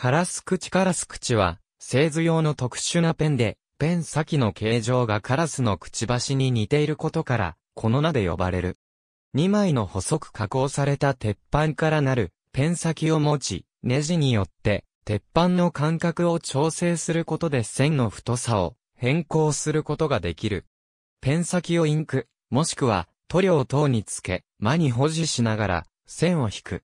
カラス口カラス口は、製図用の特殊なペンで、ペン先の形状がカラスのくちばしに似ていることから、この名で呼ばれる。2枚の細く加工された鉄板からなる、ペン先を持ち、ネジによって、鉄板の間隔を調整することで線の太さを変更することができる。ペン先をインク、もしくは塗料等につけ、間に保持しながら線を引く。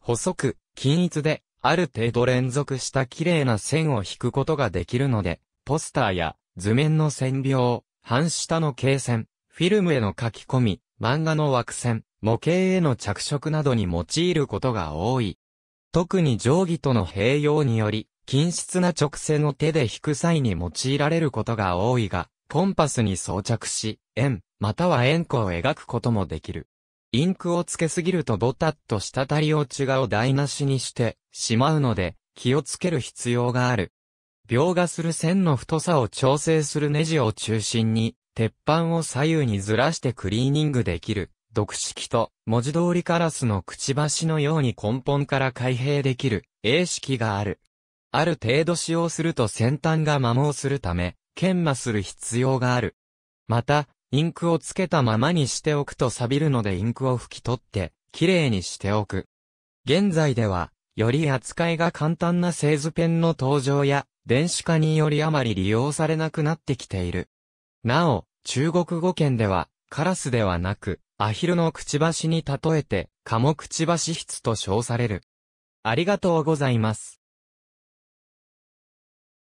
細く、均一で、ある程度連続した綺麗な線を引くことができるので、ポスターや図面の線描、半下の罫線、フィルムへの書き込み、漫画の枠線、模型への着色などに用いることが多い。特に定規との併用により、均質な直線を手で引く際に用いられることが多いが、コンパスに装着し、円、または円弧を描くこともできる。インクをつけすぎるとボタッと滴り落ちがを台無しにしてしまうので、気をつける必要がある。描画する線の太さを調整するネジを中心に、鉄板を左右にずらしてクリーニングできる。読式と文字通りカラスのくちばしのように根本から開閉できる A 式がある。ある程度使用すると先端が摩耗するため、研磨する必要がある。また、インクをつけたままにしておくと錆びるのでインクを拭き取って、きれいにしておく。現在では、より扱いが簡単な製図ペンの登場や、電子化によりあまり利用されなくなってきている。なお、中国語圏では、カラスではなく、アヒルのくちばしに例えて、カモくちばし質と称される。ありがとうございます。